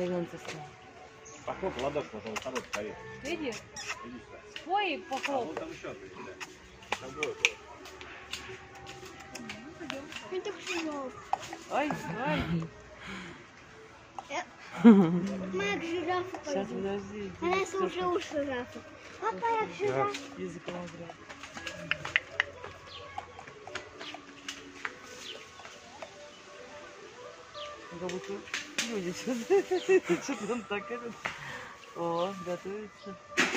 Стал. Похлоп в ладошку, пожалуйста, второй поверь. Видишь? Иди сюда. Спой и А, вон там еще один, да. Там двое было. Я так шумел. Ой, ой. Моя к жирафу Сейчас, пойду. подожди. Она слушала у жирафа. Папа, я к жирафу. Языком играет. Как будто люди что-то он так этот. О, готовится.